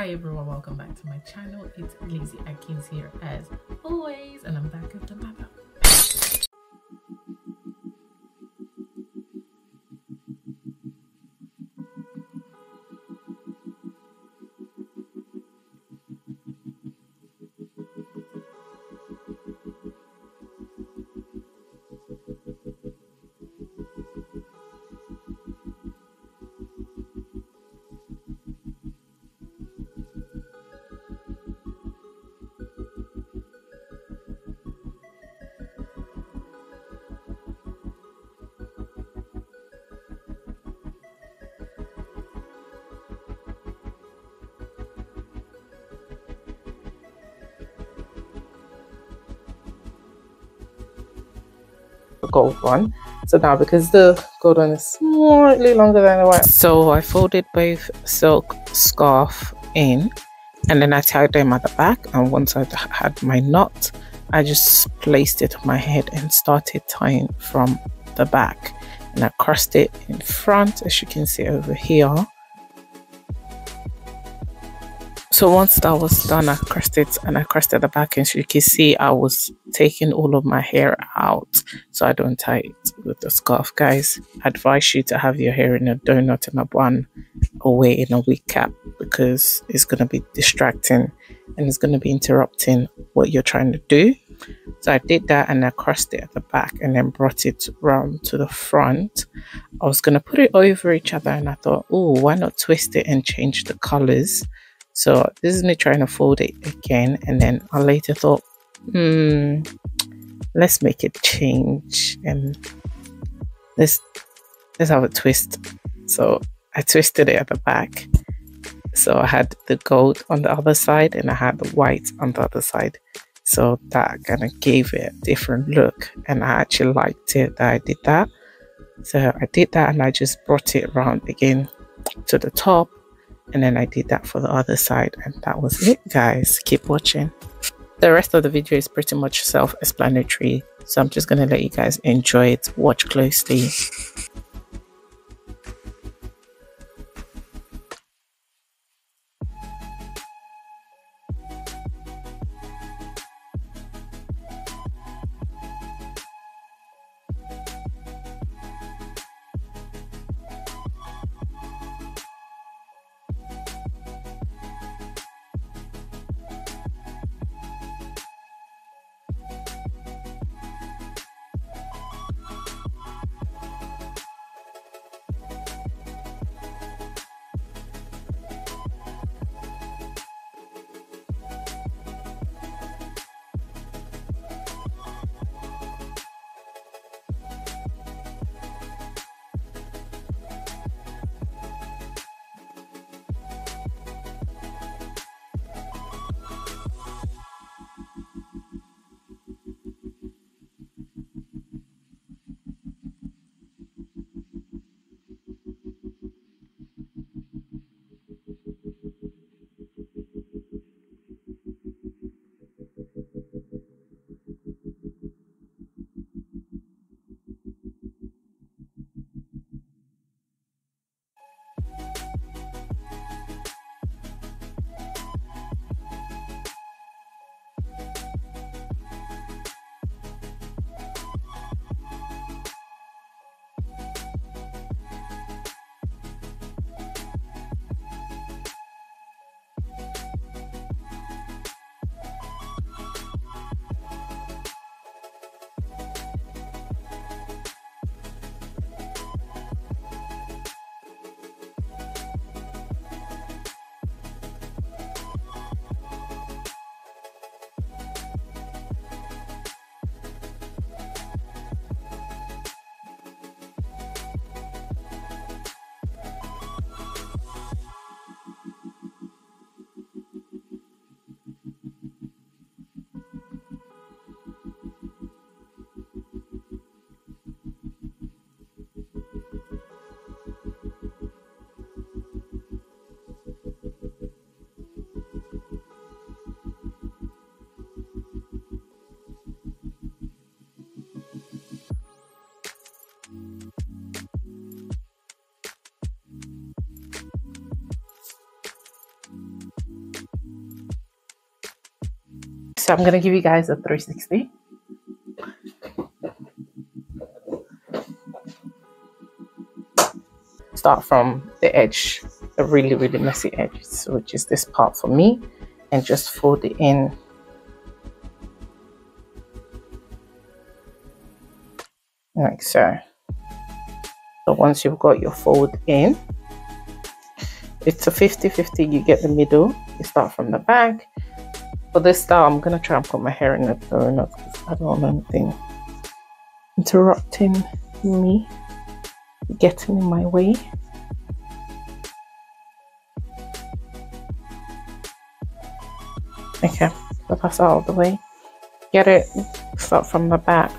Hi everyone, welcome back to my channel. It's Lizzy Akins here as always, and I'm back with the gold one. So now because the gold one is slightly longer than the white so i folded both silk scarf in and then i tied them at the back. And once i had my knot i just placed it on my head and started tying from the back. And i crossed it in front as you can see over here so once that was done, I crossed it and I crossed at the back and so you can see I was taking all of my hair out so I don't tie it with the scarf. Guys, I advise you to have your hair in a donut and a bun away in a wig cap because it's going to be distracting and it's going to be interrupting what you're trying to do. So I did that and I crossed it at the back and then brought it round to the front. I was going to put it over each other and I thought, oh, why not twist it and change the colors? So this is me trying to fold it again and then I later thought, hmm, let's make it change and let's let's have a twist. So I twisted it at the back. So I had the gold on the other side and I had the white on the other side. So that kind of gave it a different look and I actually liked it that I did that. So I did that and I just brought it around again to the top and then I did that for the other side and that was it guys. Keep watching. The rest of the video is pretty much self-explanatory so I'm just gonna let you guys enjoy it. Watch closely So I'm gonna give you guys a 360. Start from the edge, a really, really messy edge, which is this part for me, and just fold it in like so. So once you've got your fold in, it's a 50-50, you get the middle, you start from the back. For this style, I'm gonna try and put my hair in a donut because I don't want anything interrupting me, getting in my way. Okay, so that's of the way. Get it, start from the back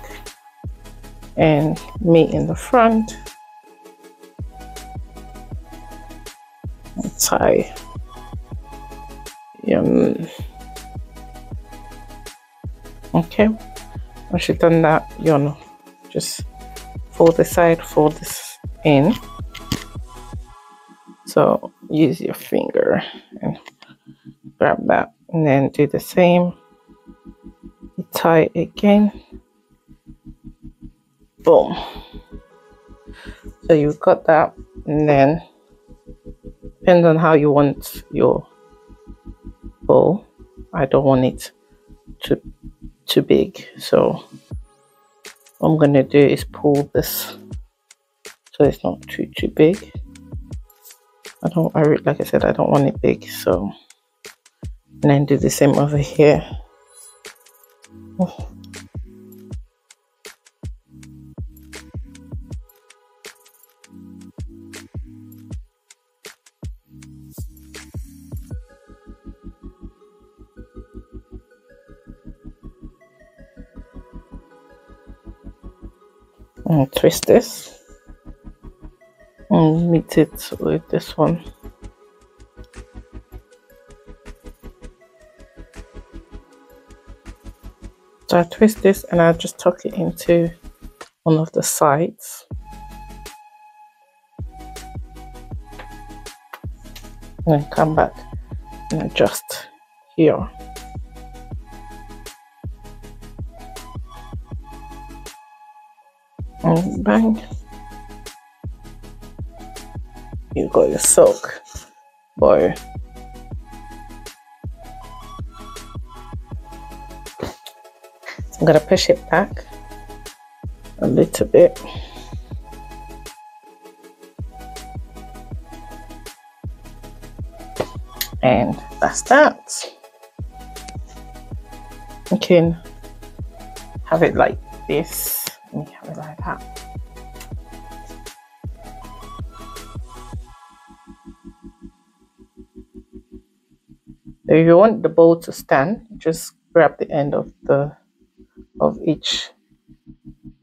and me in the front. tie um, okay. Once you've done that you know just fold the side fold this in. So use your finger and grab that and then do the same. Tie it again. Boom. So you've got that and then depends on how you want your bowl. I don't want it too too big. So what I'm gonna do is pull this so it's not too too big. I don't I like I said I don't want it big so. And then do the same over here. Oh. And twist this and meet it with this one. So I twist this and I just tuck it into one of the sides. And then come back and adjust here and bang you got your silk bow I'm gonna push it back a little bit. And that's that. You can have it like this that. If you want the bowl to stand, just grab the end of the of each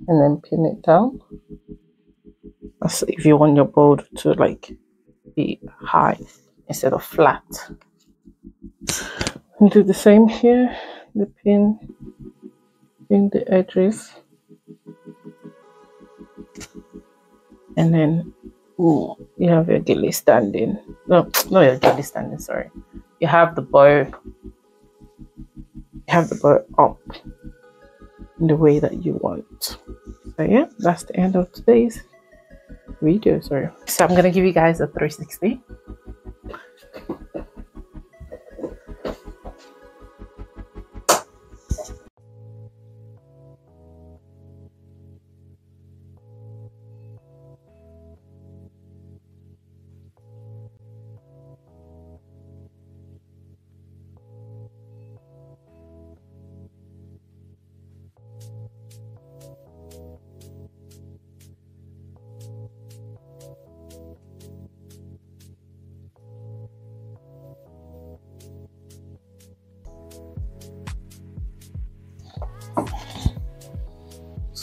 and then pin it down. That's if you want your bowl to like be high instead of flat. And do the same here, the pin in the edges. And then ooh, you have your gele standing. No, no, your gele standing. Sorry, you have the bow. You have the bow up in the way that you want. So yeah, that's the end of today's video. Sorry. So I'm gonna give you guys a 360.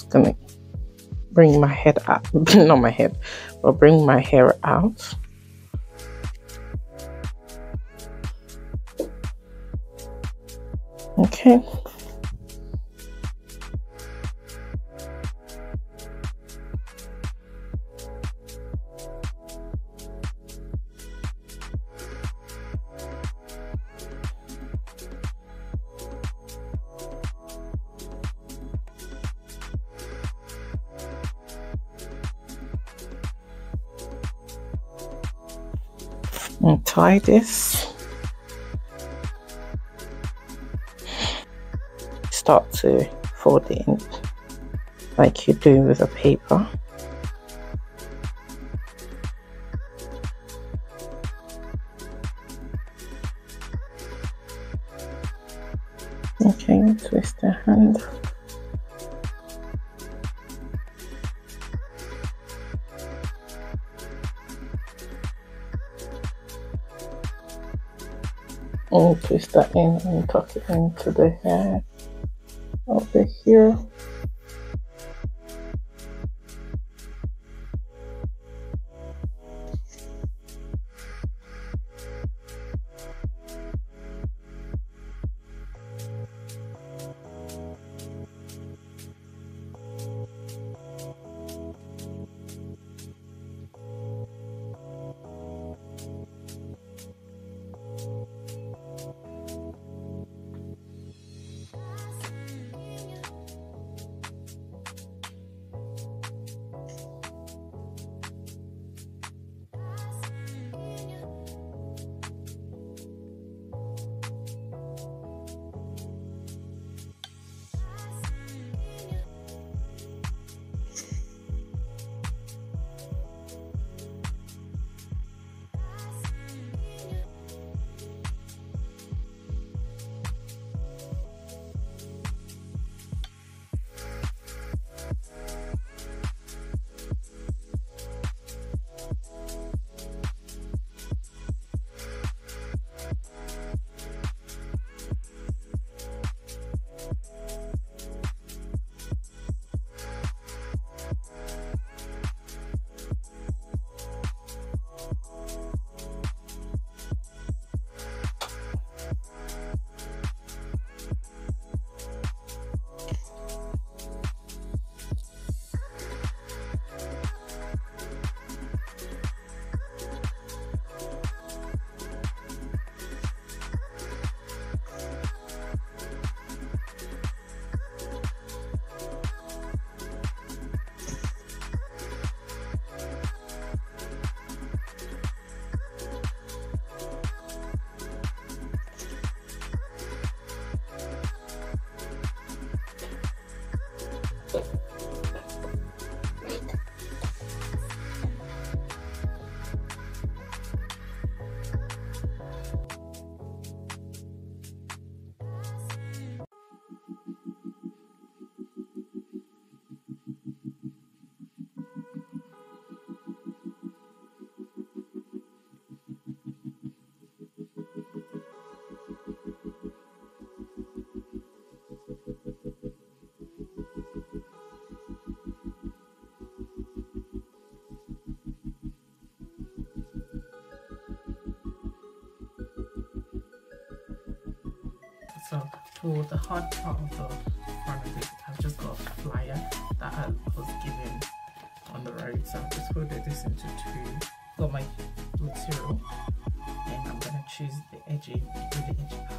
Gonna bring my head up, not my head, but bring my hair out. Okay. And tie this. Start to fold it in like you do with a paper. And twist that in and tuck it into the hair over here. So for the hard part of the front of it, I've just got a flyer that I was given on the road. So I've just folded this into two. Got my material and I'm gonna choose the with the edge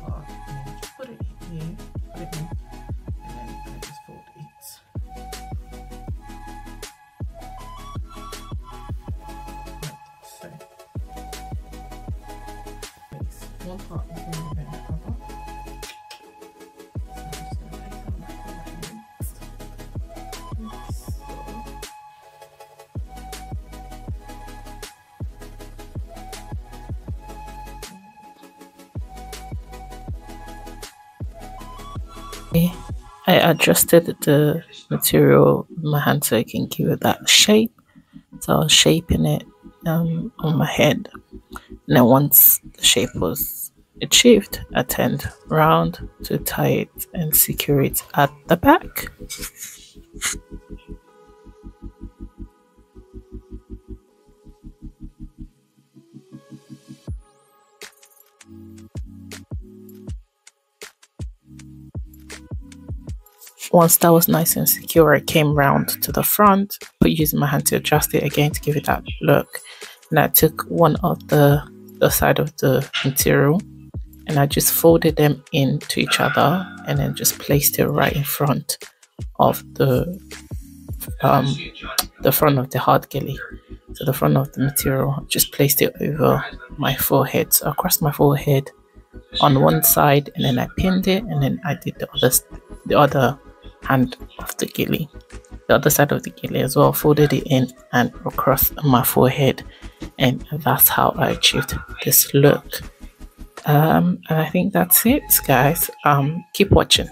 part and then just put it in here, put it in, and then I just fold it. So one part is longer than I adjusted the material with my hand so I can give it that shape. So I was shaping it um, on my head. And then once the shape was achieved, I turned round to tie it and secure it at the back. Once that was nice and secure, I came round to the front, but using my hand to adjust it again to give it that look. And I took one of the, the side of the material and I just folded them into each other and then just placed it right in front of the um the front of the hard gele. to the front of the material. Just placed it over my forehead. So across my forehead on one side, and then I pinned it, and then I did the other the other hand of the gele, the other side of the gele as well. Folded it in and across my forehead, and that's how I achieved this look. Um, and I think that's it, guys. Um, keep watching.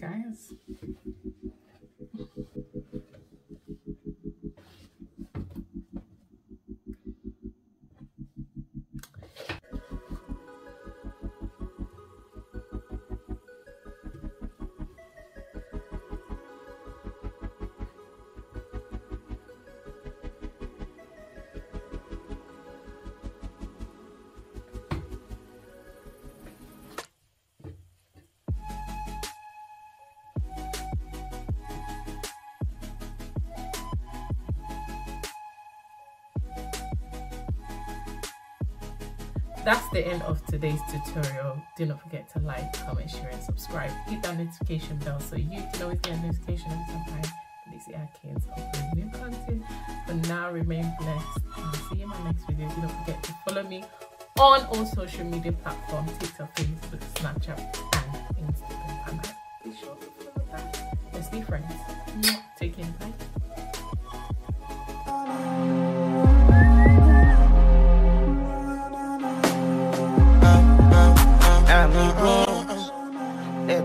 Guys. That's the end of today's tutorial. Do not forget to like comment share and subscribe. Hit that notification bell so you can always get a notification every time Lizzy Akins upload new content. For now remain blessed and see you in my next video. Do not forget to follow me on all social media platforms tiktok facebook snapchat and instagram. And be sure to follow that let's be friends. Take care. Bye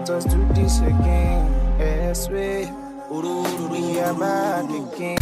Let us do this again. Yes, we. We are back again.